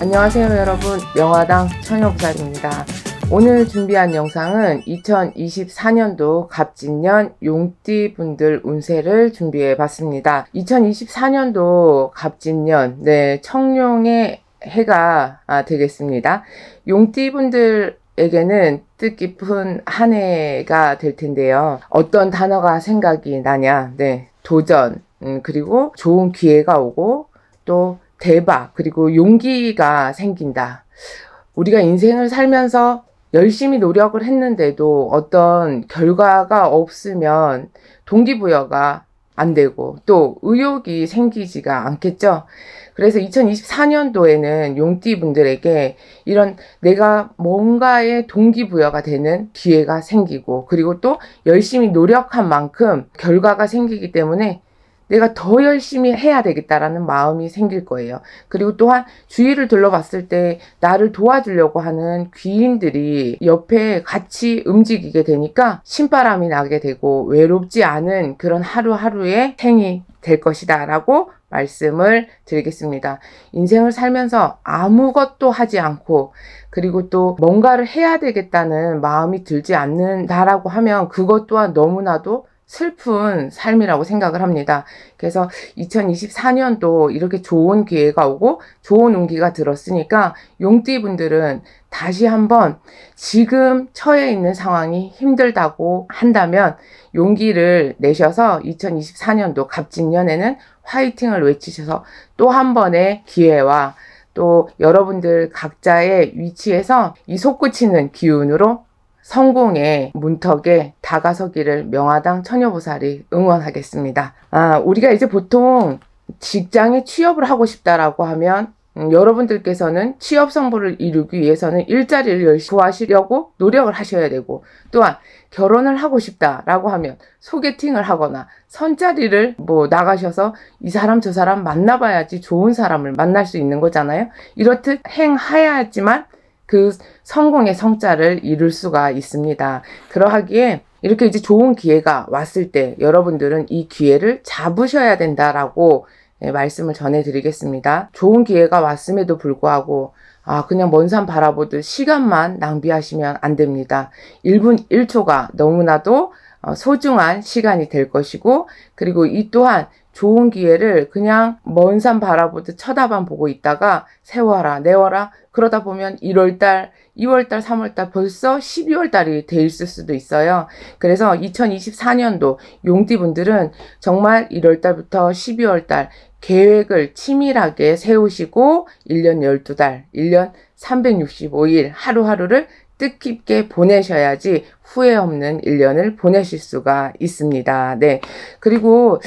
안녕하세요 여러분 명화당 처녀부살입니다. 오늘 준비한 영상은 2024년도 갑진년 용띠분들 운세를 준비해 봤습니다. 2024년도 갑진년 네 청룡의 해가 아, 되겠습니다. 용띠분들 에게는 뜻깊은 한 해가 될 텐데요. 어떤 단어가 생각이 나냐? 네, 도전, 음, 그리고 좋은 기회가 오고 또 대박, 그리고 용기가 생긴다. 우리가 인생을 살면서 열심히 노력을 했는데도 어떤 결과가 없으면 동기부여가 안 되고 또 의욕이 생기지가 않겠죠. 그래서 2024년도에는 용띠 분들에게 이런 내가 뭔가의 동기부여가 되는 기회가 생기고 그리고 또 열심히 노력한 만큼 결과가 생기기 때문에 내가 더 열심히 해야 되겠다라는 마음이 생길 거예요. 그리고 또한 주위를 둘러봤을 때 나를 도와주려고 하는 귀인들이 옆에 같이 움직이게 되니까 신바람이 나게 되고 외롭지 않은 그런 하루하루의 생이 될 것이다 라고 말씀을 드리겠습니다. 인생을 살면서 아무것도 하지 않고 그리고 또 뭔가를 해야 되겠다는 마음이 들지 않는다라고 하면 그것 또한 너무나도 슬픈 삶이라고 생각을 합니다. 그래서 2024년도 이렇게 좋은 기회가 오고 좋은 운기가 들었으니까 용띠 분들은 다시 한번 지금 처해 있는 상황이 힘들다고 한다면 용기를 내셔서 2024년도 갑진년에는 화이팅을 외치셔서 또 한 번의 기회와 또 여러분들 각자의 위치에서 이 솟구치는 기운으로 성공의 문턱에 다가서기를 명화당 처녀보살이 응원하겠습니다. 아, 우리가 이제 보통 직장에 취업을 하고 싶다라고 하면 음, 여러분들께서는 취업 성부를 이루기 위해서는 일자리를 열심히 구하시려고 노력을 하셔야 되고 또한 결혼을 하고 싶다라고 하면 소개팅을 하거나 선자리를 뭐 나가셔서 이 사람 저 사람 만나봐야지 좋은 사람을 만날 수 있는 거잖아요. 이렇듯 행하야지만 그 성공의 성자를 이룰 수가 있습니다. 그러하기에 이렇게 이제 좋은 기회가 왔을 때 여러분들은 이 기회를 잡으셔야 된다라고 예, 말씀을 전해드리겠습니다. 좋은 기회가 왔음에도 불구하고 아, 그냥 먼 산 바라보듯 시간만 낭비하시면 안 됩니다. 1분 1초가 너무나도 어, 소중한 시간이 될 것이고, 그리고 이 또한 좋은 기회를 그냥 먼 산 바라보듯 쳐다만 보고 있다가 세워라, 내워라. 그러다 보면 1월달, 2월달, 3월달 벌써 12월달이 돼 있을 수도 있어요. 그래서 2024년도 용띠분들은 정말 1월달부터 12월달 계획을 치밀하게 세우시고 1년 12달, 1년 365일 하루하루를 뜻깊게 보내셔야지 후회 없는 1년을 보내실 수가 있습니다. 네. 그리고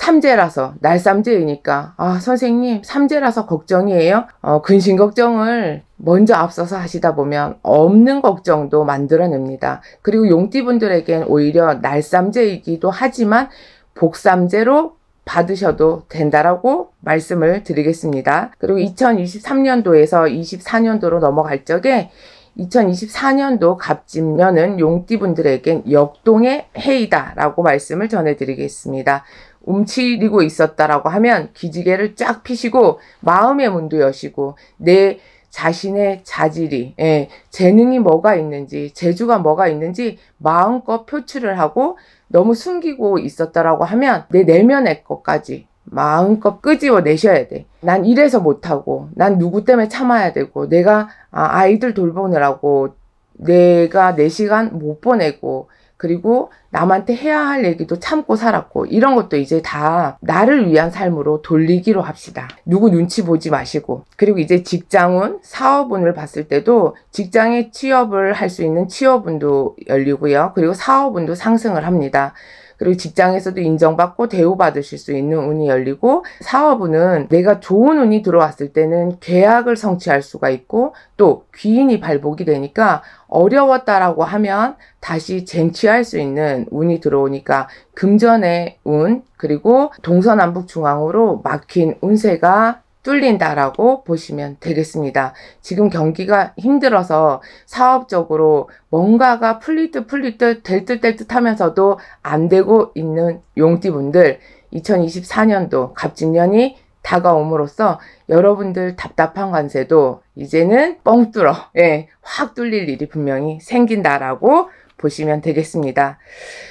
삼재라서 날삼재이니까 아 선생님 삼재라서 걱정이에요. 어, 근심 걱정을 먼저 앞서서 하시다 보면 없는 걱정도 만들어냅니다. 그리고 용띠분들에겐 오히려 날삼재이기도 하지만 복삼재로 받으셔도 된다라고 말씀을 드리겠습니다. 그리고 2023년도에서 24년도로 넘어갈 적에 2024년도 갑진년은 용띠분들에겐 역동의 해이다 라고 말씀을 전해드리겠습니다. 움츠리고 있었다라고 하면 기지개를 쫙 피시고 마음의 문도 여시고 내 자신의 자질이, 예, 재능이 뭐가 있는지, 재주가 뭐가 있는지 마음껏 표출을 하고 너무 숨기고 있었다라고 하면 내 내면의 것까지 마음껏 끄집어 내셔야 돼. 난 이래서 못하고, 난 누구 때문에 참아야 되고, 내가 아, 아이들 돌보느라고 내가 내 시간 못 보내고, 그리고 남한테 해야 할 얘기도 참고 살았고 이런 것도 이제 다 나를 위한 삶으로 돌리기로 합시다. 누구 눈치 보지 마시고 그리고 이제 직장운, 사업운을 봤을 때도 직장에 취업을 할 수 있는 취업운도 열리고요. 그리고 사업운도 상승을 합니다. 그리고 직장에서도 인정받고 대우받으실 수 있는 운이 열리고 사업운은 내가 좋은 운이 들어왔을 때는 계약을 성취할 수가 있고 또 귀인이 발복이 되니까 어려웠다라고 하면 다시 쟁취할 수 있는 운이 들어오니까 금전의 운 그리고 동서남북 중앙으로 막힌 운세가 뚫린다라고 보시면 되겠습니다. 지금 경기가 힘들어서 사업적으로 뭔가가 풀릴 듯 풀릴 듯 될 듯 될 듯 하면서도 안 되고 있는 용띠분들 2024년도 갑진년이 다가옴으로써 여러분들 답답한 관세도 이제는 뻥 뚫어, 예, 확 뚫릴 일이 분명히 생긴다라고 보시면 되겠습니다.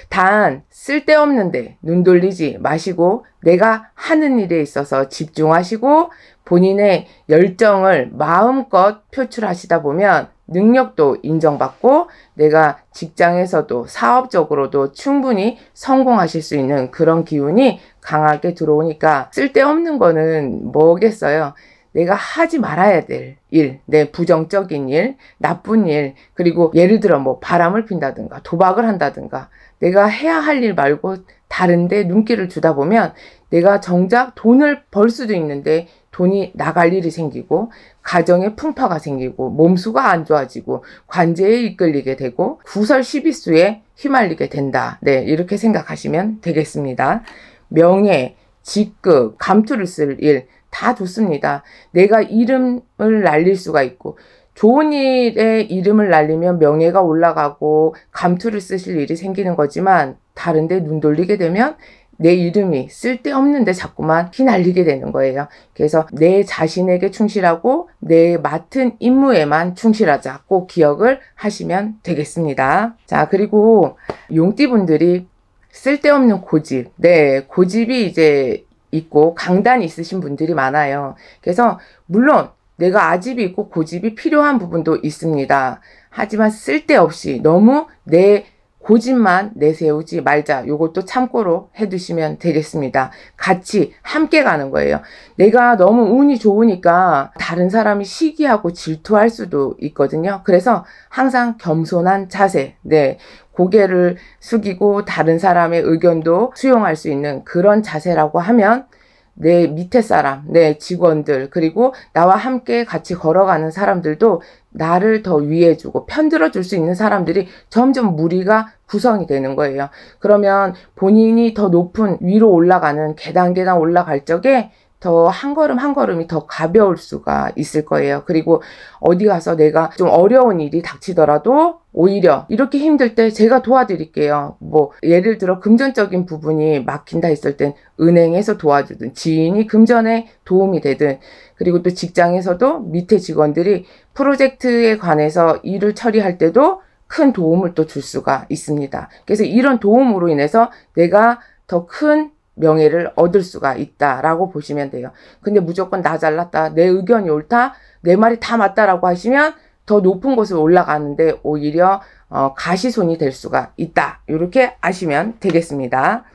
단, 쓸데없는데 눈 돌리지 마시고 내가 하는 일에 있어서 집중하시고 본인의 열정을 마음껏 표출하시다 보면 능력도 인정받고 내가 직장에서도 사업적으로도 충분히 성공하실 수 있는 그런 기운이 강하게 들어오니까 쓸데없는 거는 뭐겠어요. 내가 하지 말아야 될 일, 내 부정적인 일, 나쁜 일, 그리고 예를 들어 뭐 바람을 핀다든가 도박을 한다든가 내가 해야 할 일 말고 다른데 눈길을 주다 보면 내가 정작 돈을 벌 수도 있는데 돈이 나갈 일이 생기고 가정에 풍파가 생기고 몸수가 안 좋아지고 관제에 이끌리게 되고 구설 시비수에 휘말리게 된다. 네, 이렇게 생각하시면 되겠습니다. 명예, 직급, 감투를 쓸 일 다 좋습니다. 내가 이름을 날릴 수가 있고 좋은 일에 이름을 날리면 명예가 올라가고 감투를 쓰실 일이 생기는 거지만 다른데 눈 돌리게 되면 내 이름이 쓸데없는데 자꾸만 휘날리게 되는 거예요. 그래서 내 자신에게 충실하고 내 맡은 임무에만 충실하자. 꼭 기억을 하시면 되겠습니다. 자, 그리고 용띠분들이 쓸데없는 고집. 네, 고집이 이제 있고 강단이 있으신 분들이 많아요. 그래서 물론 내가 아집이 있고 고집이 필요한 부분도 있습니다. 하지만 쓸데없이 너무 내 고집만 내세우지 말자. 요것도 참고로 해두시면 되겠습니다. 같이 함께 가는 거예요. 내가 너무 운이 좋으니까 다른 사람이 시기하고 질투할 수도 있거든요. 그래서 항상 겸손한 자세, 네. 고개를 숙이고 다른 사람의 의견도 수용할 수 있는 그런 자세라고 하면 내 밑에 사람, 내 직원들, 그리고 나와 함께 같이 걸어가는 사람들도 나를 더 위해주고 편들어 줄 수 있는 사람들이 점점 무리가 구성이 되는 거예요. 그러면 본인이 더 높은 위로 올라가는 계단 계단 올라갈 적에 더 한 걸음 한 걸음이 더 가벼울 수가 있을 거예요. 그리고 어디 가서 내가 좀 어려운 일이 닥치더라도 오히려 이렇게 힘들 때 제가 도와드릴게요. 뭐 예를 들어 금전적인 부분이 막힌다 했을 땐 은행에서 도와주든 지인이 금전에 도움이 되든 그리고 또 직장에서도 밑에 직원들이 프로젝트에 관해서 일을 처리할 때도 큰 도움을 또 줄 수가 있습니다. 그래서 이런 도움으로 인해서 내가 더큰 명예를 얻을 수가 있다라고 보시면 돼요. 근데 무조건 나 잘났다, 내 의견이 옳다, 내 말이 다 맞다라고 하시면 더 높은 곳을 올라가는데 오히려 어, 가시손이 될 수가 있다. 이렇게 아시면 되겠습니다.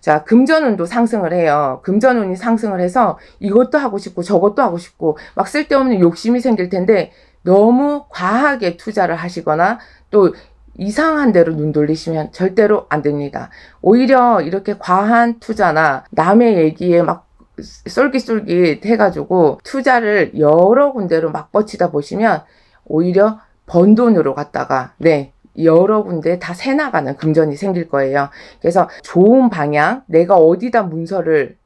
자, 금전운도 상승을 해요. 금전운이 상승을 해서 이것도 하고 싶고 저것도 하고 싶고 막 쓸데없는 욕심이 생길 텐데 너무 과하게 투자를 하시거나 또 이상한 대로 눈 돌리시면 절대로 안 됩니다. 오히려 이렇게 과한 투자나 남의 얘기에 막 쏠깃쏠깃 해가지고 투자를 여러 군데로 막 뻗치다 보시면 오히려 번 돈으로 갔다가 네 여러 군데 다 새나가는 금전이 생길 거예요. 그래서 좋은 방향, 내가 어디다 문서를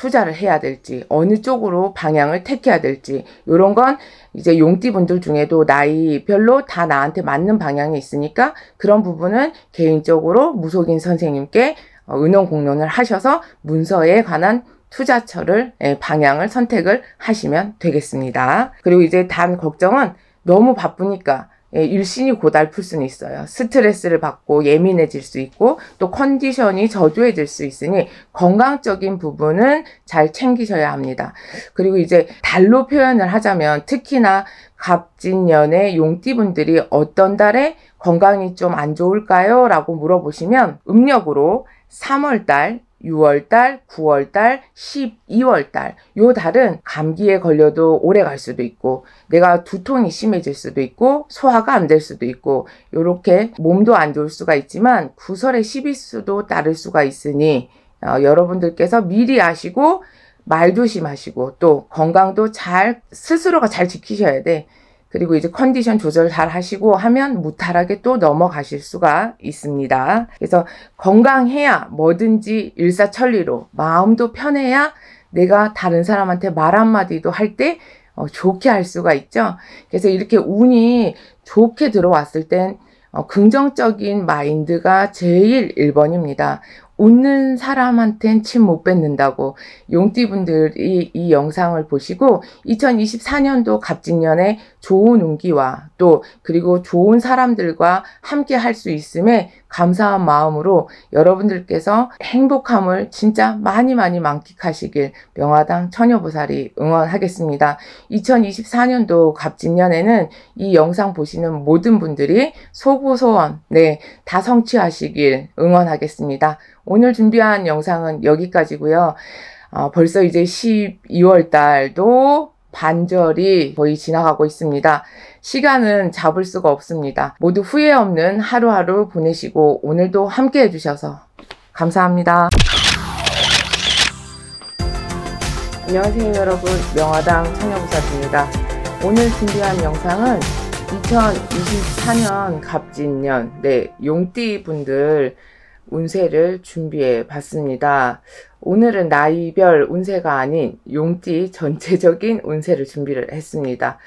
투자를 해야 될지, 어느 쪽으로 방향을 택해야 될지, 이런 건 이제 용띠분들 중에도 나이별로 다 나한테 맞는 방향이 있으니까 그런 부분은 개인적으로 무속인 선생님께 어, 의논 공론을 하셔서 문서에 관한 투자처를 예, 방향을 선택을 하시면 되겠습니다. 그리고 이제 단 걱정은 너무 바쁘니까 예, 일신이 고달플 수는 있어요. 스트레스를 받고 예민해질 수 있고 또 컨디션이 저조해질 수 있으니 건강적인 부분은 잘 챙기셔야 합니다. 그리고 이제 달로 표현을 하자면 특히나 갑진년의 용띠분들이 어떤 달에 건강이 좀 안 좋을까요? 라고 물어보시면 음력으로 3월달, 6월달, 9월달, 12월달 요 달은 감기에 걸려도 오래 갈 수도 있고 내가 두통이 심해질 수도 있고 소화가 안 될 수도 있고 요렇게 몸도 안 좋을 수가 있지만 구설의 시비수도 따를 수가 있으니 어, 여러분들께서 미리 아시고 말 조심하시고 또 건강도 잘 스스로가 잘 지키셔야 돼. 그리고 이제 컨디션 조절 잘 하시고 하면 무탈하게 또 넘어가실 수가 있습니다. 그래서 건강해야 뭐든지 일사천리로 마음도 편해야 내가 다른 사람한테 말 한마디도 할때 어, 좋게 할 수가 있죠. 그래서 이렇게 운이 좋게 들어왔을 땐 어, 긍정적인 마인드가 제일 1번입니다. 웃는 사람한텐 침 못 뱉는다고 용띠분들이 이 영상을 보시고 2024년도 갑진년에 좋은 운기와 또 그리고 좋은 사람들과 함께 할 수 있음에 감사한 마음으로 여러분들께서 행복함을 진짜 많이 많이 만끽하시길 명화당 처녀보살이 응원하겠습니다. 2024년도 갑진년에는 이 영상 보시는 모든 분들이 소고소원 네, 다 성취하시길 응원하겠습니다. 오늘 준비한 영상은 여기까지고요. 어, 벌써 이제 12월 달도 반절이 거의 지나가고 있습니다. 시간은 잡을 수가 없습니다. 모두 후회 없는 하루하루 보내시고 오늘도 함께 해주셔서 감사합니다. 안녕하세요 여러분 명화당 청녀부사입니다. 오늘 준비한 영상은 2024년 갑진년 네 용띠 분들 운세를 준비해 봤습니다. 오늘은 나이별 운세가 아닌 용띠 전체적인 운세를 준비를 했습니다.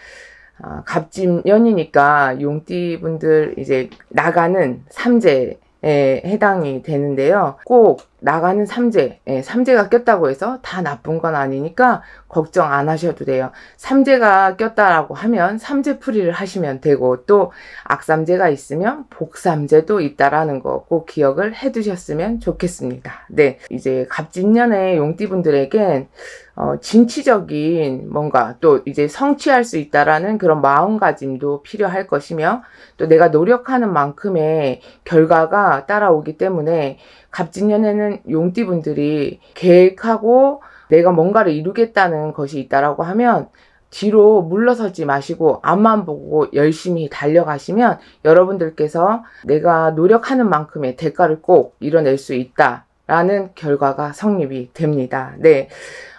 아, 갑진년이니까 용띠 분들 이제 나가는 삼재에 해당이 되는데요. 꼭 나가는 삼재, 예, 삼재가 꼈다고 해서 다 나쁜 건 아니니까 걱정 안 하셔도 돼요. 삼재가 꼈다라고 하면 삼재풀이를 하시면 되고 또 악삼재가 있으면 복삼재도 있다라는 거 꼭 기억을 해 두셨으면 좋겠습니다. 네, 이제 갑진년의 용띠분들에겐 어, 진취적인 뭔가 또 이제 성취할 수 있다라는 그런 마음가짐도 필요할 것이며 또 내가 노력하는 만큼의 결과가 따라오기 때문에 갑진년에는 용띠분들이 계획하고 내가 뭔가를 이루겠다는 것이 있다라고 하면 뒤로 물러서지 마시고 앞만 보고 열심히 달려가시면 여러분들께서 내가 노력하는 만큼의 대가를 꼭 이뤄낼 수 있다라는 결과가 성립이 됩니다. 네.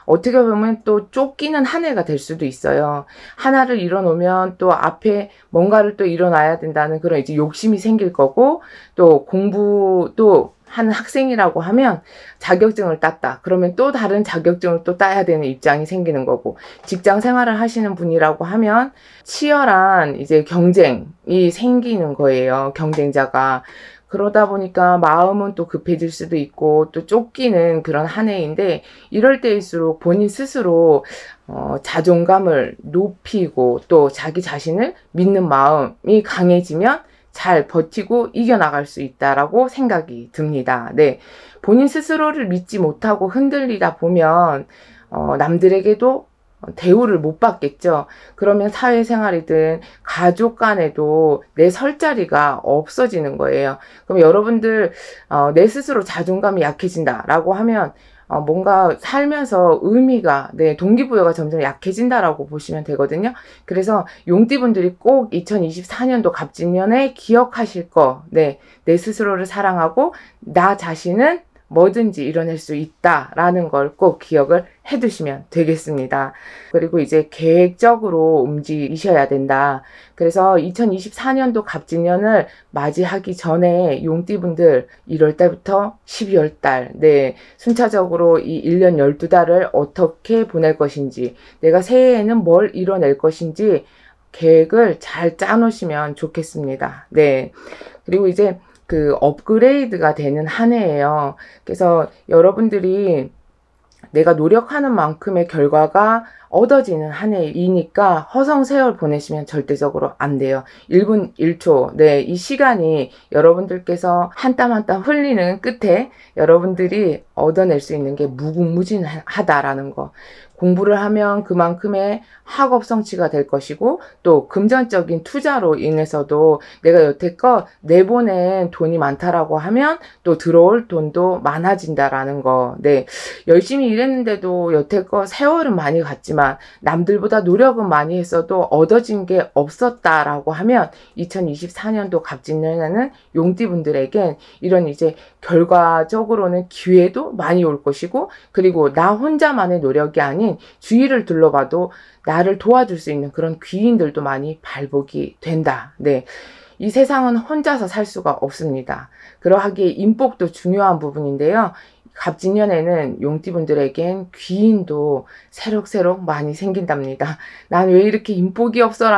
어떻게 보면 또 쫓기는 한 해가 될 수도 있어요. 하나를 이뤄놓으면 또 앞에 뭔가를 또 일어나야 된다는 그런 이제 욕심이 생길 거고 또 공부도 한 학생이라고 하면 자격증을 땄다. 그러면 또 다른 자격증을 또 따야 되는 입장이 생기는 거고 직장 생활을 하시는 분이라고 하면 치열한 이제 경쟁이 생기는 거예요. 경쟁자가. 그러다 보니까 마음은 또 급해질 수도 있고 또 쫓기는 그런 한 해인데 이럴 때일수록 본인 스스로 어, 자존감을 높이고 또 자기 자신을 믿는 마음이 강해지면 잘 버티고 이겨나갈 수 있다라고 생각이 듭니다. 네. 본인 스스로를 믿지 못하고 흔들리다 보면, 어, 남들에게도 대우를 못 받겠죠. 그러면 사회생활이든 가족 간에도 내 설 자리가 없어지는 거예요. 그럼 여러분들, 어, 내 스스로 자존감이 약해진다라고 하면 어, 뭔가 살면서 의미가, 네, 동기부여가 점점 약해진다라고 보시면 되거든요. 그래서 용띠분들이 꼭 2024년도 갑진년에 기억하실 거, 네, 내 스스로를 사랑하고 나 자신은 뭐든지 이뤄낼 수 있다라는 걸 꼭 기억을 해 두시면 되겠습니다. 그리고 이제 계획적으로 움직이셔야 된다. 그래서 2024년도 갑진년을 맞이하기 전에 용띠분들 1월 달부터 12월 달, 네, 순차적으로 이 1년 12달을 어떻게 보낼 것인지, 내가 새해에는 뭘 이뤄낼 것인지 계획을 잘 짜놓으시면 좋겠습니다. 네. 그리고 이제 그 업그레이드가 되는 한 해예요. 그래서 여러분들이 내가 노력하는 만큼의 결과가 얻어지는 한 해이니까 허송세월 보내시면 절대적으로 안 돼요. 1분 1초. 네, 이 시간이 여러분들께서 한 땀 한 땀 흘리는 끝에 여러분들이 얻어낼 수 있는 게 무궁무진하다라는 거. 공부를 하면 그만큼의 학업 성취가 될 것이고 또 금전적인 투자로 인해서도 내가 여태껏 내보낸 돈이 많다라고 하면 또 들어올 돈도 많아진다라는 거. 네. 열심히 일했는데도 여태껏 세월은 많이 갔지만 남들보다 노력은 많이 했어도 얻어진 게 없었다라고 하면 2024년도 갑진년에는 용띠분들에겐 이런 이제 결과적으로는 기회도 많이 올 것이고 그리고 나 혼자만의 노력이 아닌 주위를 둘러봐도 나를 도와줄 수 있는 그런 귀인들도 많이 발복이 된다. 네. 이 세상은 혼자서 살 수가 없습니다. 그러하기에 인복도 중요한 부분인데요. 갑진년에는 용띠분들에겐 귀인도 새록새록 많이 생긴답니다. 난 왜 이렇게 인복이 없어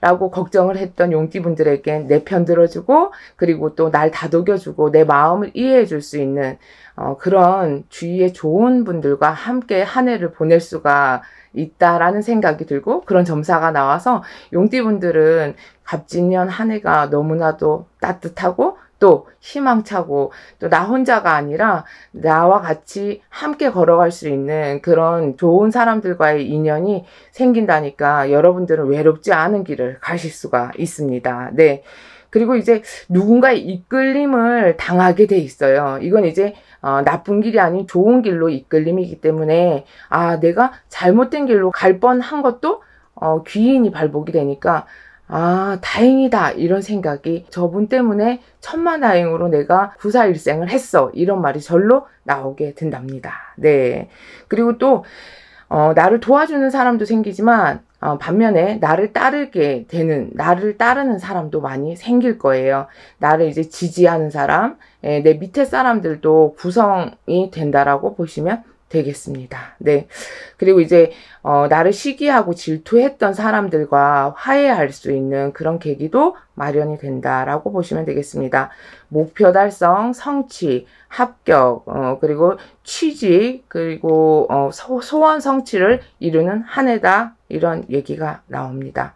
라고 걱정을 했던 용띠분들에겐 내 편 들어주고 그리고 또 날 다독여주고 내 마음을 이해해 줄 수 있는 어, 그런 주위에 좋은 분들과 함께 한 해를 보낼 수가 있다라는 생각이 들고 그런 점사가 나와서 용띠분들은 갑진년 한 해가 너무나도 따뜻하고 또 희망차고 또 나 혼자가 아니라 나와 같이 함께 걸어갈 수 있는 그런 좋은 사람들과의 인연이 생긴다니까 여러분들은 외롭지 않은 길을 가실 수가 있습니다. 네. 그리고 이제 누군가의 이끌림을 당하게 돼 있어요. 이건 이제 어, 나쁜 길이 아닌 좋은 길로 이끌림이기 때문에 아 내가 잘못된 길로 갈 뻔한 것도 어, 귀인이 발복이 되니까 아, 다행이다. 이런 생각이 저분 때문에 천만다행으로 내가 구사일생을 했어. 이런 말이 절로 나오게 된답니다. 네. 그리고 또, 어, 나를 도와주는 사람도 생기지만, 어, 반면에 나를 따르게 되는, 나를 따르는 사람도 많이 생길 거예요. 나를 이제 지지하는 사람, 예, 내 밑에 사람들도 구성이 된다라고 보시면 되겠습니다. 네. 그리고 이제, 어, 나를 시기하고 질투했던 사람들과 화해할 수 있는 그런 계기도 마련이 된다라고 보시면 되겠습니다. 목표 달성, 성취, 합격, 어, 그리고 취직, 그리고, 어, 소, 소원 성취를 이루는 한 해다. 이런 얘기가 나옵니다.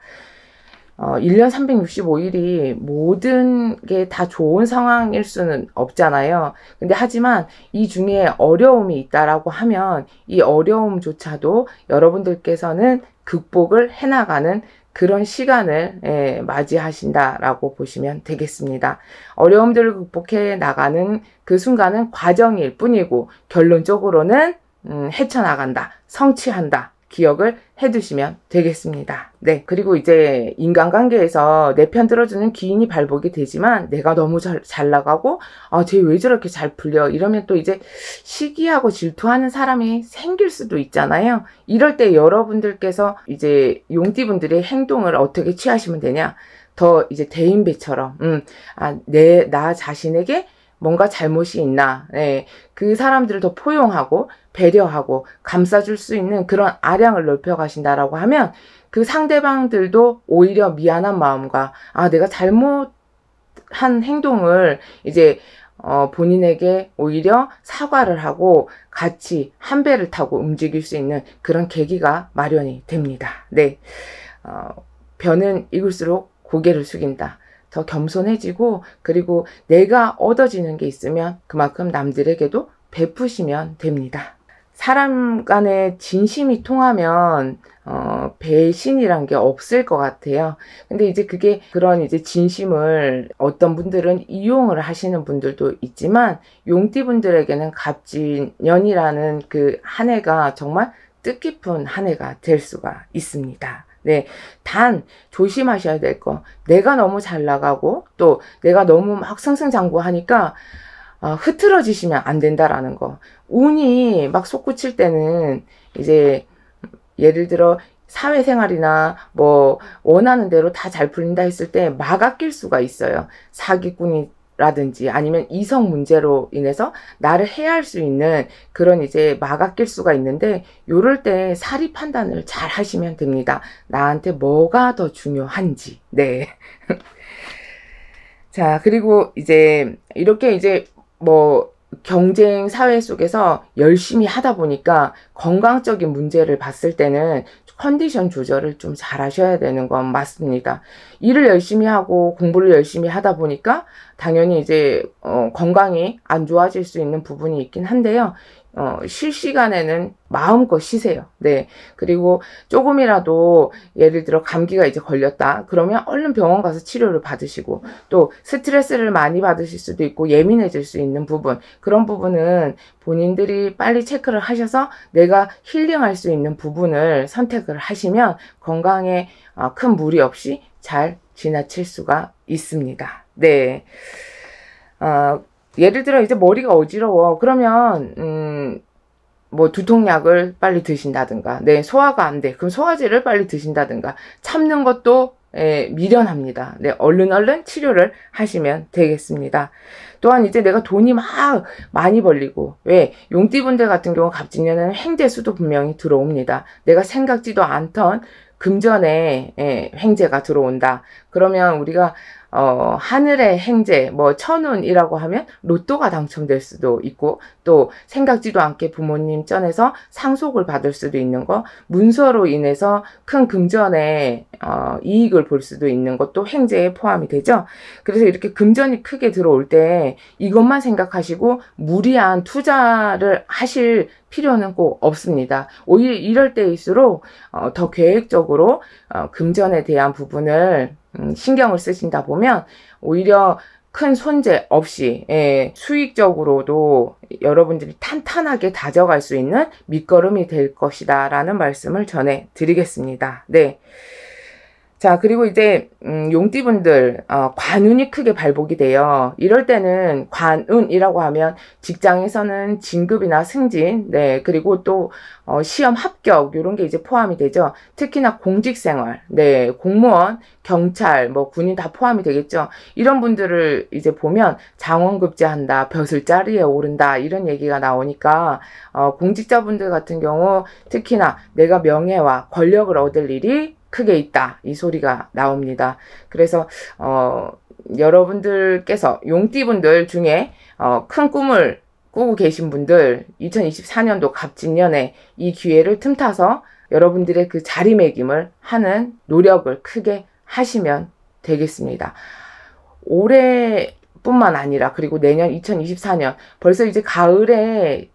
어, 1년 365일이 모든 게 다 좋은 상황일 수는 없잖아요. 근데 하지만 이 중에 어려움이 있다라고 하면 이 어려움조차도 여러분들께서는 극복을 해나가는 그런 시간을 예, 맞이하신다라고 보시면 되겠습니다. 어려움들을 극복해 나가는 그 순간은 과정일 뿐이고 결론적으로는 음, 헤쳐나간다, 성취한다, 기억을 해두시면 되겠습니다. 네. 그리고 이제 인간관계에서 내 편 들어주는 기인이 발복이 되지만 내가 너무 잘, 잘 나가고, 아, 쟤 왜 저렇게 잘 풀려? 이러면 또 이제 시기하고 질투하는 사람이 생길 수도 있잖아요. 이럴 때 여러분들께서 이제 용띠분들의 행동을 어떻게 취하시면 되냐? 더 이제 대인배처럼, 음, 아, 내, 나 자신에게 뭔가 잘못이 있나, 네. 그 사람들을 더 포용하고 배려하고 감싸줄 수 있는 그런 아량을 넓혀가신다라고 하면 그 상대방들도 오히려 미안한 마음과 아, 내가 잘못한 행동을 이제 어, 본인에게 오히려 사과를 하고 같이 한 배를 타고 움직일 수 있는 그런 계기가 마련이 됩니다. 네. 어, 변은 익을수록 고개를 숙인다. 더 겸손해지고 그리고 내가 얻어지는 게 있으면 그만큼 남들에게도 베푸시면 됩니다. 사람 간의 진심이 통하면 어, 배신이란 게 없을 것 같아요. 근데 이제 그게 그런 이제 진심을 어떤 분들은 이용을 하시는 분들도 있지만 용띠 분들에게는 갑진년이라는 그 한 해가 정말 뜻깊은 한 해가 될 수가 있습니다. 네. 단, 조심하셔야 될 거. 내가 너무 잘 나가고, 또 내가 너무 막 승승장구 하니까, 어, 흐트러지시면 안 된다라는 거. 운이 막 솟구칠 때는, 이제, 예를 들어, 사회생활이나 뭐, 원하는 대로 다 잘 풀린다 했을 때, 막아 낄 수가 있어요. 사기꾼이 라든지 아니면 이성 문제로 인해서 나를 해할 수 있는 그런 이제 막아 낄 수가 있는데 요럴 때 사리 판단을 잘 하시면 됩니다. 나한테 뭐가 더 중요한지. 네. 자, 그리고 이제 이렇게 이제 뭐 경쟁 사회 속에서 열심히 하다 보니까 건강적인 문제를 봤을 때는 컨디션 조절을 좀 잘 하셔야 되는 건 맞습니다. 일을 열심히 하고 공부를 열심히 하다 보니까 당연히 이제 어, 건강이 안 좋아질 수 있는 부분이 있긴 한데요. 어, 쉴 시간에는 마음껏 쉬세요. 네. 그리고 조금이라도 예를 들어 감기가 이제 걸렸다. 그러면 얼른 병원 가서 치료를 받으시고 또 스트레스를 많이 받으실 수도 있고 예민해질 수 있는 부분. 그런 부분은 본인들이 빨리 체크를 하셔서 내가 힐링할 수 있는 부분을 선택을 하시면 건강에 어, 큰 무리 없이 잘 지나칠 수가 있습니다. 네. 어, 예를 들어 이제 머리가 어지러워. 그러면 음, 뭐 두통약을 빨리 드신다든가, 네 소화가 안 돼. 그럼 소화제를 빨리 드신다든가, 참는 것도 예, 미련합니다. 네, 얼른 얼른 치료를 하시면 되겠습니다. 또한 이제 내가 돈이 막 많이 벌리고 왜 용띠분들 같은 경우 갑진년에는 횡재수도 분명히 들어옵니다. 내가 생각지도 않던 금전에 예, 횡재가 들어온다. 그러면 우리가 어, 하늘의 행제, 뭐, 천운이라고 하면 로또가 당첨될 수도 있고, 또 생각지도 않게 부모님 전에서 상속을 받을 수도 있는 거, 문서로 인해서 큰 금전의, 어, 이익을 볼 수도 있는 것도 행제에 포함이 되죠. 그래서 이렇게 금전이 크게 들어올 때 이것만 생각하시고 무리한 투자를 하실 필요는 꼭 없습니다. 오히려 이럴 때일수록 어, 더 계획적으로 어, 금전에 대한 부분을 음, 신경을 쓰신다 보면 오히려 큰 손재 없이 예, 수익적으로도 여러분들이 탄탄하게 다져갈 수 있는 밑거름이 될 것이다 라는 말씀을 전해 드리겠습니다. 네. 자, 그리고 이제, 음, 용띠분들, 어, 관운이 크게 발복이 돼요. 이럴 때는 관운이라고 하면 직장에서는 진급이나 승진, 네, 그리고 또, 어, 시험 합격, 요런 게 이제 포함이 되죠. 특히나 공직생활, 네, 공무원, 경찰, 뭐, 군인 다 포함이 되겠죠. 이런 분들을 이제 보면 장원급제한다, 벼슬자리에 오른다, 이런 얘기가 나오니까, 어, 공직자분들 같은 경우 특히나 내가 명예와 권력을 얻을 일이 크게 있다. 이 소리가 나옵니다. 그래서, 어, 여러분들께서 용띠분들 중에, 어, 큰 꿈을 꾸고 계신 분들, 2024년도 갑진년에 이 기회를 틈타서 여러분들의 그 자리매김을 하는 노력을 크게 하시면 되겠습니다. 올해뿐만 아니라, 그리고 내년 2024년, 벌써 이제 가을에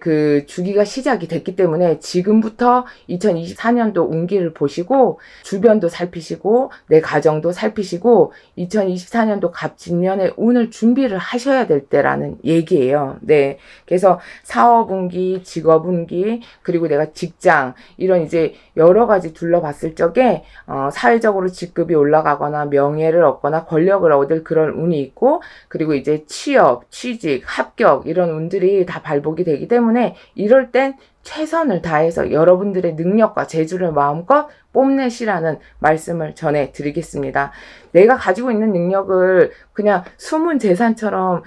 그 주기가 시작이 됐기 때문에 지금부터 2024년도 운기를 보시고 주변도 살피시고 내 가정도 살피시고 2024년도 갑진년의 운을 준비를 하셔야 될 때라는 얘기예요. 네. 그래서 사업 운기, 직업 운기, 그리고 내가 직장 이런 이제 여러 가지 둘러봤을 적에 어, 사회적으로 직급이 올라가거나 명예를 얻거나 권력을 얻을 그런 운이 있고 그리고 이제 취업, 취직, 합격 이런 운들이 다 발복이 되기 때문에 이럴 땐 최선을 다해서 여러분들의 능력과 재주를 마음껏 뽐내시라는 말씀을 전해 드리겠습니다. 내가 가지고 있는 능력을 그냥 숨은 재산처럼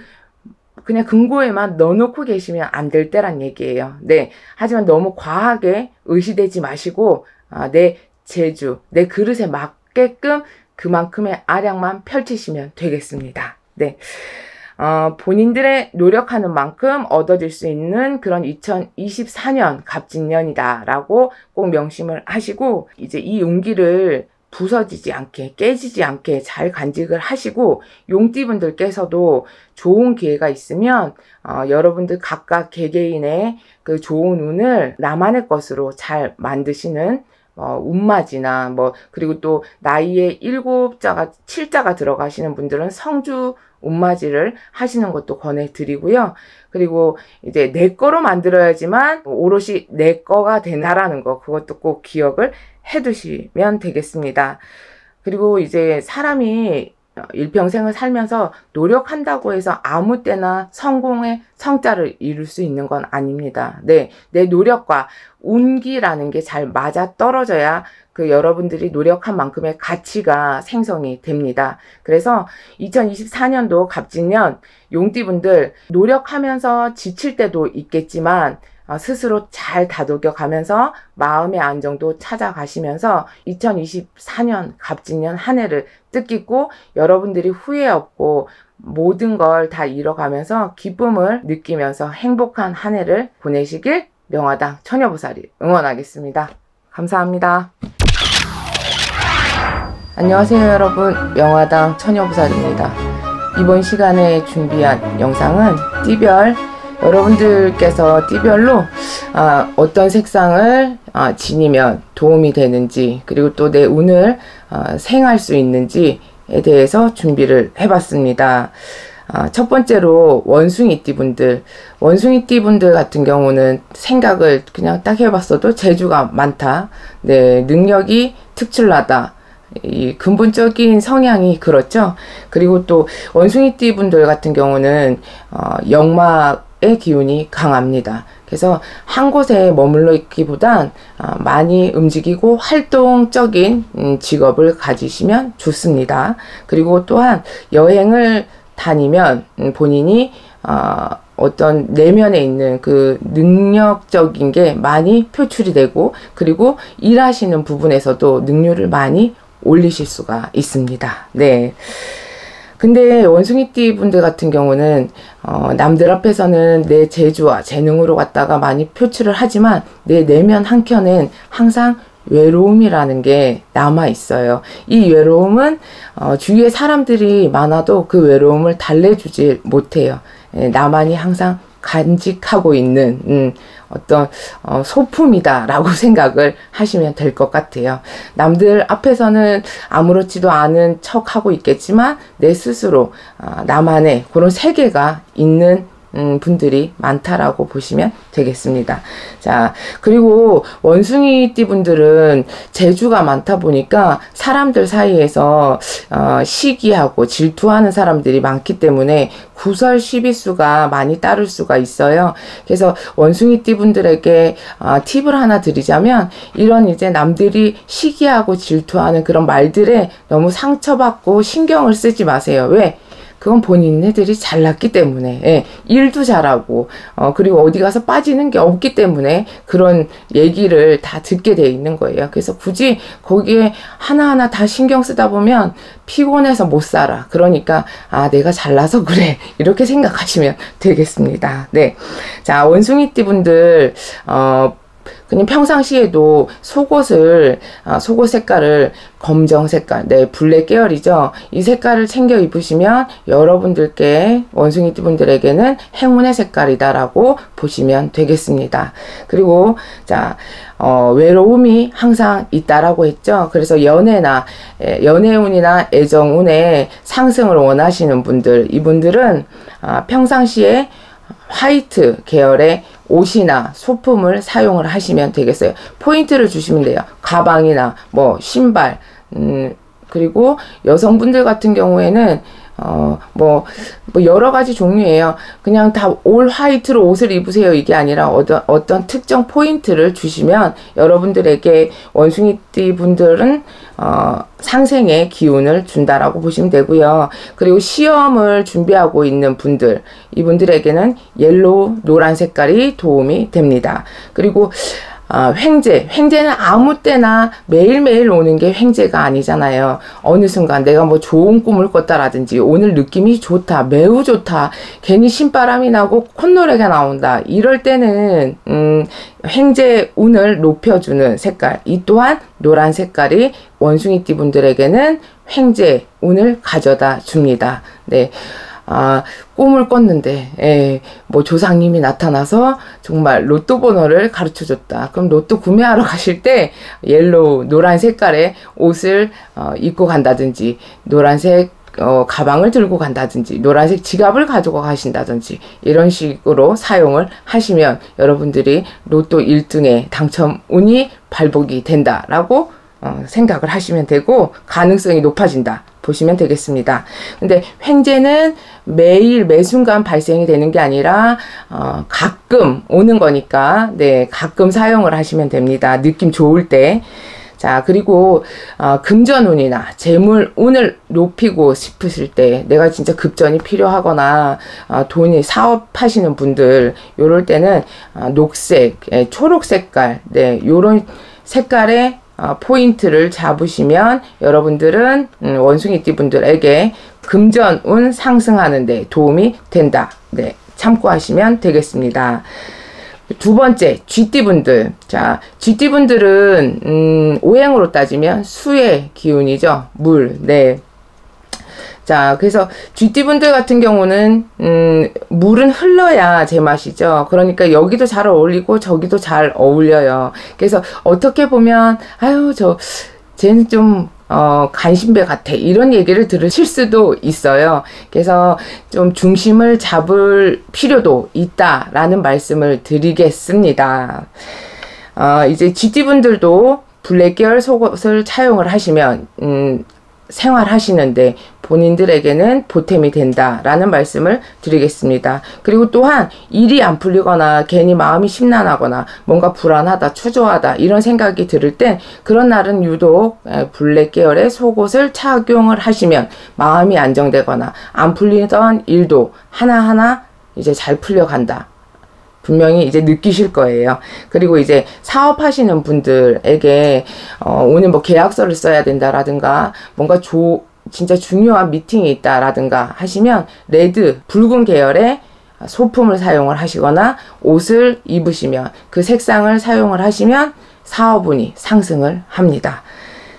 그냥 금고에만 넣어놓고 계시면 안 될 때란 얘기예요. 네. 하지만 너무 과하게 의시되지 마시고, 아, 내 재주, 내 그릇에 맞게끔 그만큼의 아량만 펼치시면 되겠습니다. 네. 어, 본인들의 노력하는 만큼 얻어질 수 있는 그런 2024년 갑진년이다라고 꼭 명심을 하시고 이제 이 용기를 부서지지 않게 깨지지 않게 잘 간직을 하시고 용띠분들께서도 좋은 기회가 있으면 어, 여러분들 각각 개개인의 그 좋은 운을 나만의 것으로 잘 만드시는 어, 운맞이나 뭐 그리고 또 나이에 일곱 자가 칠자가 들어가시는 분들은 성주 운맞이를 하시는 것도 권해드리고요. 그리고 이제 내 거로 만들어야지만 오롯이 내 거가 된다라는 거 그것도 꼭 기억을 해두시면 되겠습니다. 그리고 이제 사람이 일평생을 살면서 노력한다고 해서 아무 때나 성공의 성자를 이룰 수 있는 건 아닙니다. 네, 내 노력과 운기라는 게 잘 맞아 떨어져야 그 여러분들이 노력한 만큼의 가치가 생성이 됩니다. 그래서 2024년도 갑진년 용띠분들 노력하면서 지칠 때도 있겠지만 어, 스스로 잘 다독여 가면서 마음의 안정도 찾아가시면서 2024년 갑진년 한 해를 뜻깊고 여러분들이 후회 없고 모든 걸 다 잃어가면서 기쁨을 느끼면서 행복한 한 해를 보내시길 명화당 처녀보살이 응원하겠습니다. 감사합니다. 안녕하세요 여러분 명화당 처녀보살입니다. 이번 시간에 준비한 영상은 띠별 여러분들께서 띠별로 아, 어떤 색상을 아, 지니면 도움이 되는지 그리고 또 내 운을 아, 생할 수 있는지에 대해서 준비를 해봤습니다. 아, 첫 번째로 원숭이띠 분들. 원숭이띠 분들 같은 경우는 생각을 그냥 딱 해봤어도 재주가 많다. 네 능력이 특출나다. 이 근본적인 성향이 그렇죠? 그리고 또 원숭이띠 분들 같은 경우는 어, 역막 의 기운이 강합니다. 그래서 한 곳에 머물러 있기보단 아, 많이 움직이고 활동적인 음, 직업을 가지시면 좋습니다. 그리고 또한 여행을 다니면 음, 본인이 어, 어떤 내면에 있는 그 능력적인 게 많이 표출이 되고 그리고 일하시는 부분에서도 능률을 많이 올리실 수가 있습니다. 네. 근데 원숭이띠 분들 같은 경우는 어, 남들 앞에서는 내 재주와 재능으로 갖다가 많이 표출을 하지만 내 내면 한켠엔 항상 외로움이라는 게 남아 있어요. 이 외로움은 어, 주위에 사람들이 많아도 그 외로움을 달래주지 못해요. 예, 나만이 항상 간직하고 있는 음, 어떤 어, 소품이다라고 생각을 하시면 될 것 같아요. 남들 앞에서는 아무렇지도 않은 척 하고 있겠지만 내 스스로 어, 나만의 그런 세계가 있는 음, 분들이 많다라고 보시면 되겠습니다. 자, 그리고 원숭이띠 분들은 재주가 많다 보니까 사람들 사이에서 어, 시기하고 질투하는 사람들이 많기 때문에 구설 시비수가 많이 따를 수가 있어요. 그래서 원숭이띠 분들에게 어, 팁을 하나 드리자면 이런 이제 남들이 시기하고 질투하는 그런 말들에 너무 상처받고 신경을 쓰지 마세요. 왜? 그건 본인네들이 잘났기 때문에 예, 일도 잘하고 어, 그리고 어디 가서 빠지는 게 없기 때문에 그런 얘기를 다 듣게 돼 있는 거예요. 그래서 굳이 거기에 하나하나 다 신경 쓰다 보면 피곤해서 못 살아. 그러니까 아 내가 잘나서 그래 이렇게 생각하시면 되겠습니다. 네, 자 원숭이띠 분들 어. 그냥 평상시에도 속옷을 아, 속옷 색깔을 검정 색깔, 네 블랙 계열이죠. 이 색깔을 챙겨 입으시면 여러분들께 원숭이띠 분들에게는 행운의 색깔이다라고 보시면 되겠습니다. 그리고 자 어, 외로움이 항상 있다라고 했죠. 그래서 연애나 연애운이나 애정운의 상승을 원하시는 분들 이분들은 아, 평상시에 화이트 계열의 옷이나 소품을 사용을 하시면 되겠어요. 포인트를 주시면 돼요. 가방이나 뭐 신발, 음, 그리고 여성분들 같은 경우에는 어, 뭐, 뭐, 여러 가지 종류예요. 그냥 다 all white로 옷을 입으세요. 이게 아니라 어떤, 어떤 특정 포인트를 주시면 여러분들에게 원숭이띠 분들은, 어, 상생의 기운을 준다라고 보시면 되고요. 그리고 시험을 준비하고 있는 분들, 이분들에게는 yellow, 노란 색깔이 도움이 됩니다. 그리고, 아, 횡재. 횡재는 아무 때나 매일매일 오는 게 횡재가 아니잖아요. 어느 순간 내가 뭐 좋은 꿈을 꿨다라든지 오늘 느낌이 좋다, 매우 좋다, 괜히 신바람이 나고 콧노래가 나온다. 이럴 때는, 음, 횡재 운을 높여주는 색깔. 이 또한 노란 색깔이 원숭이띠 분들에게는 횡재 운을 가져다 줍니다. 네. 아, 꿈을 꿨는데, 예, 뭐 조상님이 나타나서 정말 로또 번호를 가르쳐 줬다. 그럼 로또 구매하러 가실 때 yellow, 노란 색깔의 옷을 어, 입고 간다든지, 노란색 어, 가방을 들고 간다든지 노란색 지갑을 가지고 가신다든지 이런 식으로 사용을 하시면 여러분들이 로또 1등에 당첨 운이 발복이 된다라고 어, 생각을 하시면 되고 가능성이 높아진다. 보시면 되겠습니다. 근데 횡재는 매일 매순간 발생이 되는 게 아니라 어, 가끔 오는 거니까 네 가끔 사용을 하시면 됩니다. 느낌 좋을 때. 자, 그리고, 어, 금전운이나 재물 운을 높이고 싶으실 때, 내가 진짜 급전이 필요하거나, 어, 돈이 사업하시는 분들, 요럴 때는, 어, 녹색, 예, 초록 색깔, 네, 요런 색깔의 어, 포인트를 잡으시면 여러분들은 음, 원숭이띠 분들에게 금전운 상승하는 데 도움이 된다. 네, 참고하시면 되겠습니다. 두 번째, 쥐띠분들. 자, 쥐띠분들은, 음, 오행으로 따지면 수의 기운이죠. 물. 네. 자, 그래서 GT분들 같은 경우는, 음, 물은 흘러야 제맛이죠. 그러니까 여기도 잘 어울리고 저기도 잘 어울려요. 그래서 어떻게 보면, 아유, 저, 쟤는 좀, 어, 간신배 같아. 이런 얘기를 들으실 수도 있어요. 그래서 좀 중심을 잡을 필요도 있다라는 말씀을 드리겠습니다. 어, 이제 GT분들도 블랙 계열 속옷을 차용을 하시면, 음, 생활하시는데 본인들에게는 보탬이 된다라는 말씀을 드리겠습니다. 그리고 또한 일이 안 풀리거나 괜히 마음이 심란하거나 뭔가 불안하다, 추조하다 이런 생각이 들을 땐 그런 날은 유독 black 계열의 속옷을 착용을 하시면 마음이 안정되거나 안 풀리던 일도 하나하나 이제 잘 풀려간다. 분명히 이제 느끼실 거예요. 그리고 이제 사업하시는 분들에게 어, 오늘 뭐 계약서를 써야 된다라든가 뭔가 조, 진짜 중요한 미팅이 있다라든가 하시면 red, 붉은 계열의 소품을 사용을 하시거나 옷을 입으시면 그 색상을 사용을 하시면 사업운이 상승을 합니다.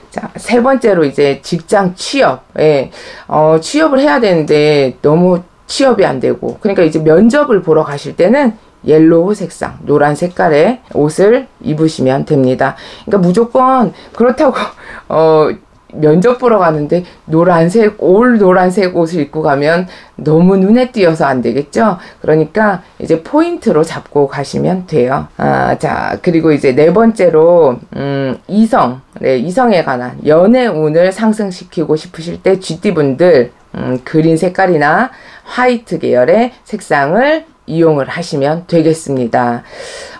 자, 세 번째로 이제 직장 취업. 예, 어, 취업을 해야 되는데 너무 취업이 안 되고, 그러니까 이제 면접을 보러 가실 때는 yellow 색상, 노란 색깔의 옷을 입으시면 됩니다. 그러니까 무조건 그렇다고 어 면접 보러 가는데 노란색, all 노란색 옷을 입고 가면 너무 눈에 띄어서 안 되겠죠? 그러니까 이제 포인트로 잡고 가시면 돼요. 아, 자, 그리고 이제 네 번째로, 음, 이성, 네, 이성에 관한 연애 운을 상승시키고 싶으실 때 쥐띠분들, 음, green 색깔이나 화이트 계열의 색상을 이용을 하시면 되겠습니다.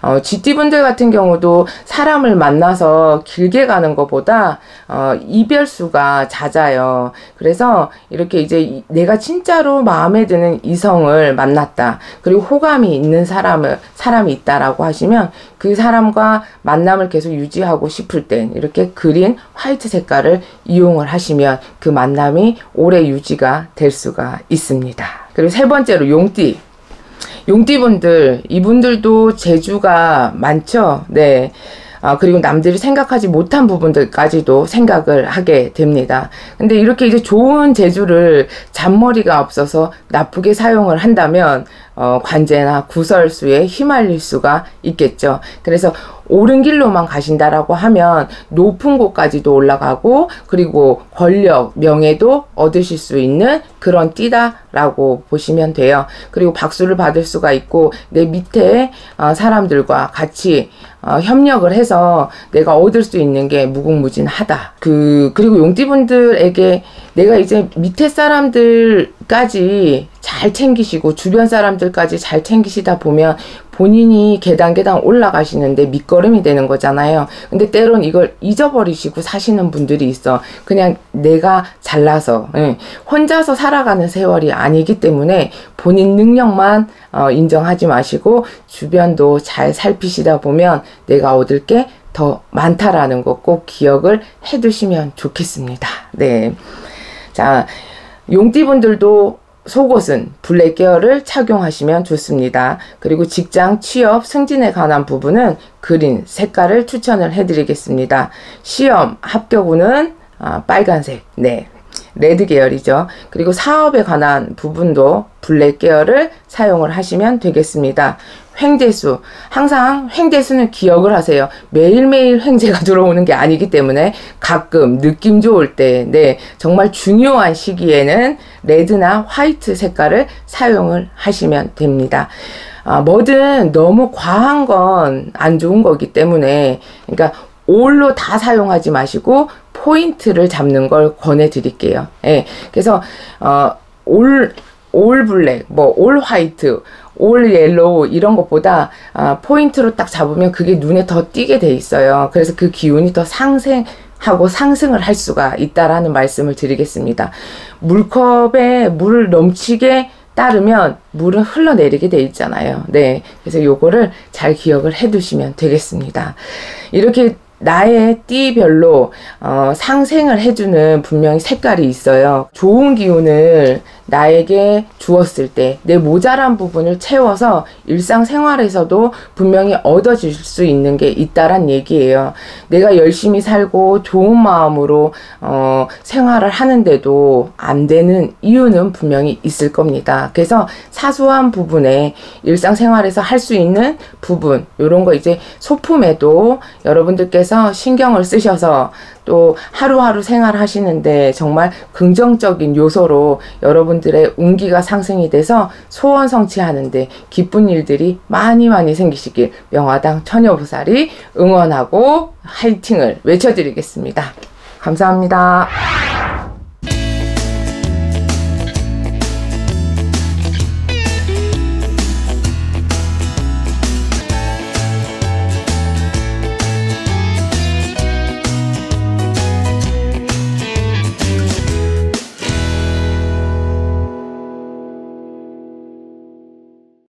어, GT분들 같은 경우도 사람을 만나서 길게 가는 것보다 어, 이별수가 잦아요. 그래서 이렇게 이제 내가 진짜로 마음에 드는 이성을 만났다. 그리고 호감이 있는 사람을 사람이 있다라고 하시면 그 사람과 만남을 계속 유지하고 싶을 땐 이렇게 그린 화이트 색깔을 이용을 하시면 그 만남이 오래 유지가 될 수가 있습니다. 그리고 세 번째로 용띠. 용띠분들, 이분들도 재주가 많죠? 네. 아, 그리고 남들이 생각하지 못한 부분들까지도 생각을 하게 됩니다. 근데 이렇게 이제 좋은 재주를 잔머리가 없어서 나쁘게 사용을 한다면, 어, 관제나 구설수에 휘말릴 수가 있겠죠. 그래서 옳은 길로만 가신다라고 하면 높은 곳까지도 올라가고 그리고 권력, 명예도 얻으실 수 있는 그런 띠다라고 보시면 돼요. 그리고 박수를 받을 수가 있고 내 밑에 어, 사람들과 같이 어, 협력을 해서 내가 얻을 수 있는 게 무궁무진하다. 그 그리고 용띠분들에게 내가 이제 밑에 사람들까지 잘 챙기시고 주변 사람들까지 잘 챙기시다 보면 본인이 계단 계단 올라가시는데 밑거름이 되는 거잖아요. 근데 때론 이걸 잊어버리시고 사시는 분들이 있어. 그냥 내가 잘나서 예. 혼자서 살아가는 세월이 아니기 때문에 본인 능력만 어, 인정하지 마시고 주변도 잘 살피시다 보면 내가 얻을 게 더 많다라는 거꼭 기억을 해두시면 좋겠습니다. 네. 자, 용띠분들도 속옷은 블랙 계열을 착용하시면 좋습니다. 그리고 직장 취업 승진에 관한 부분은 그린 색깔을 추천을 해드리겠습니다. 시험 합격운은 아, 빨간색, 네. red 계열이죠. 그리고 사업에 관한 부분도 black 계열을 사용을 하시면 되겠습니다. 횡재수. 항상 횡재수는 기억을 하세요. 매일매일 횡재가 들어오는 게 아니기 때문에 가끔 느낌 좋을 때, 네, 정말 중요한 시기에는 red나 white 색깔을 사용을 하시면 됩니다. 아, 뭐든 너무 과한 건 안 좋은 거기 때문에, 그러니까 all로 다 사용하지 마시고 포인트를 잡는 걸 권해 드릴게요. 예. 그래서 어, all, all black, 뭐, all white, all yellow 이런 것보다 아, 포인트로 딱 잡으면 그게 눈에 더 띄게 돼 있어요. 그래서 그 기운이 더 상생 하고 상승을 할 수가 있다라는 말씀을 드리겠습니다. 물컵에 물을 넘치게 따르면 물은 흘러내리게 돼 있잖아요. 네. 그래서 요거를 잘 기억을 해 두시면 되겠습니다. 이렇게 나의 띠별로 어, 상생을 해주는 분명히 색깔이 있어요. 좋은 기운을 나에게 주었을 때 내 모자란 부분을 채워서 일상생활에서도 분명히 얻어질 수 있는 게 있다란 얘기예요. 내가 열심히 살고 좋은 마음으로 어, 생활을 하는데도 안 되는 이유는 분명히 있을 겁니다. 그래서 사소한 부분에 일상생활에서 할 수 있는 부분 이런 거 이제 소품에도 여러분들께 서 신경을 쓰셔서 또 하루하루 생활하시는데 정말 긍정적인 요소로 여러분들의 운기가 상승이 돼서 소원 성취하는데 기쁜 일들이 많이 많이 생기시길 명화당 처녀보살이 응원하고 화이팅을 외쳐드리겠습니다. 감사합니다.